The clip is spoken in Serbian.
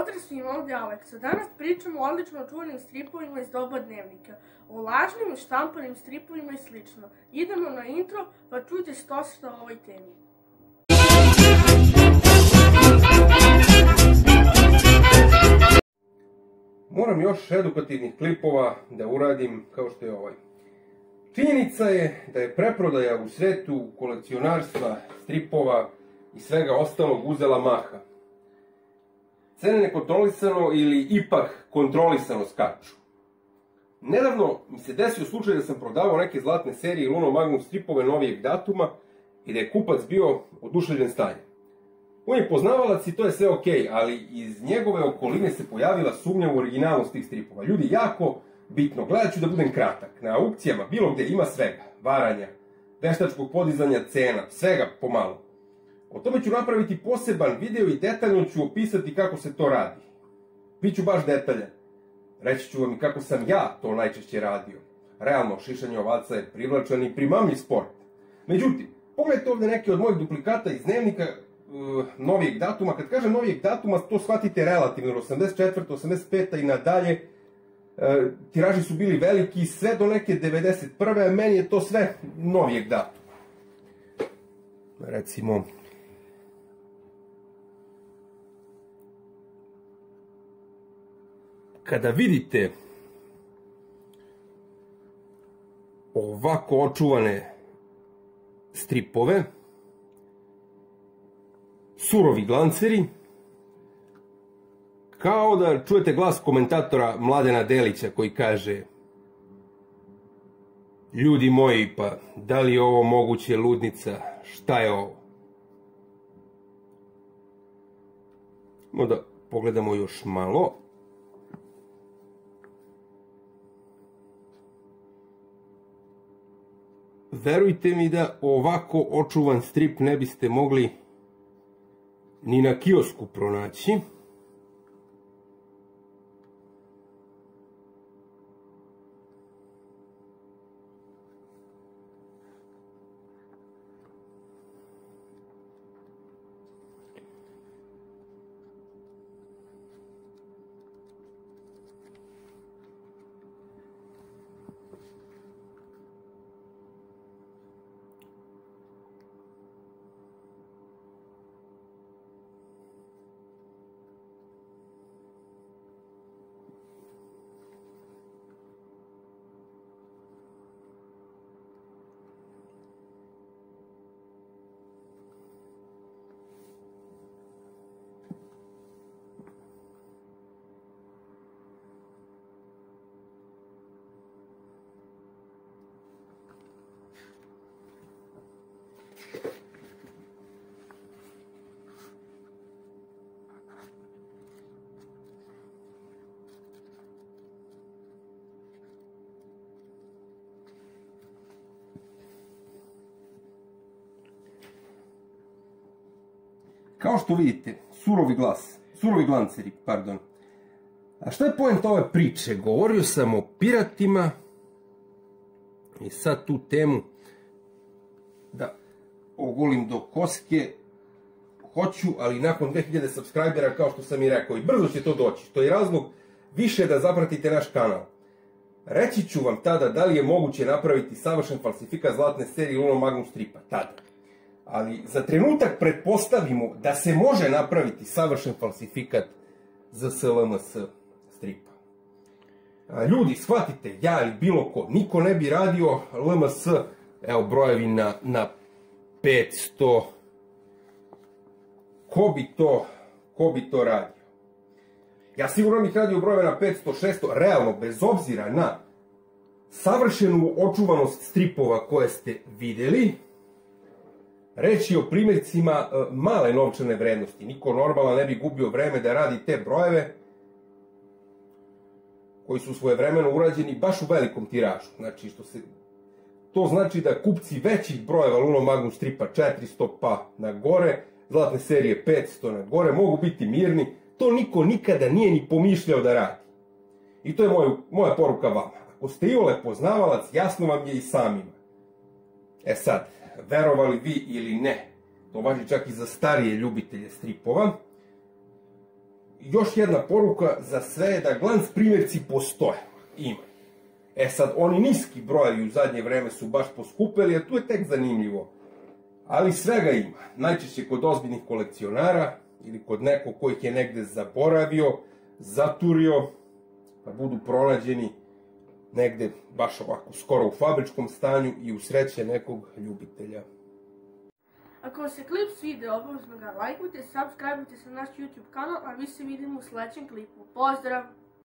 pozdrav svima, ovdje Aleksa. Danas pričamo o odlično čuvanim stripovima iz doba dnevnika, o lažnim i štampanim stripovima i slično. Idemo na intro, pa čujte što se o ovoj temi. Moram još edukativnih klipova da uradim kao što je ovaj. Činjenica je da je preprodaja u svetu kolekcionarstva, stripova i svega ostalog uzela maha. Cene nekontrolisano ili ipak kontrolisano skaču. Nedavno mi se desio slučaj da sam prodavao neke zlatne serije Luno Magnum stripove novijeg datuma i da je kupac bio oduševljen stanjem. On je poznavalac i to je sve ok, ali iz njegove okoline se pojavila sumnja u originalnost tih stripova. Ljudi, jako bitno, gledat ću da budem kratak. Na aukcijama, bilo gde ima svega, varanja, veštačkog podizanja cena, svega pomalo. O tome ću napraviti poseban video i detaljno ću opisati kako se to radi. Biću baš detaljan. Reći ću vam i kako sam ja to najčešće radio. Realno, šišanje ovaca je privlačan i primamljiv sport. Međutim, pogledajte ovde neke od mojih duplikata iz dnevnika uh, novijeg datuma. Kad kažem novijeg datuma, to shvatite relativno, 84. 85. i nadalje. Uh, tiraži su bili veliki, sve do neke 91. a meni je to sve novijeg datuma. Recimo, kada vidite ovako očuvane stripove, surovi glanceri, kao da čujete glas komentatora Mladena Delića koji kaže Ljudi moji, pa da li je ovo moguće ludnica? Šta je ovo? Možda pogledamo još malo. Verujte mi da ovako očuvan strip ne biste mogli ni na kiosku pronaći. Kao što vidite, surovi glas, surovi glanceri, pardon. A šta je point ove priče? Govorio sam o piratima i sad tu temu da ogulim do koske hoću, ali nakon 2000 subscribera kao što sam i rekao i brzo će to doći. To je razlog više da zapratite naš kanal. Reći ću vam tada da li je moguće napraviti savršen falsifikat zlatne serije Luno Magnum stripa. Tada ali za trenutak pretpostavimo da se može napraviti savršen falsifikat za SLMS stripa. Ljudi, shvatite, ja ili bilo ko, niko ne bi radio LMS, evo brojevi na, na 500, ko bi to, ko bi to radio? Ja sigurno bih radio brojeve na 500, 600, realno, bez obzira na savršenu očuvanost stripova koje ste videli, Reći o primjercima e, male novčane vrednosti. Niko normalno ne bi gubio vreme da radi te brojeve koji su svoje vremeno urađeni baš u velikom tiražu. Znači, što se, to znači da kupci većih brojeva Luno Magnum stripa 400 pa na gore, zlatne serije 500 na gore, mogu biti mirni. To niko nikada nije ni pomišljao da radi. I to je moj, moja poruka vama. Ako ste iole poznavalac, jasno vam je i samima. E sad, verovali vi ili ne, to važi čak i za starije ljubitelje stripova, još jedna poruka za sve je da glans primjerci postoje. Ima. E sad, oni niski brojevi u zadnje vreme su baš poskupeli, a tu je tek zanimljivo. Ali svega ima. Najčešće kod ozbiljnih kolekcionara ili kod nekog kojih je negde zaboravio, zaturio, pa budu pronađeni negde baš ovako skoro u fabričkom stanju i u sreće nekog ljubitelja. Ako vam se klip svidio, obavezno ga lajkujte, subscribeujte se na naš YouTube kanal, a mi se vidimo u sledećem klipu. Pozdrav!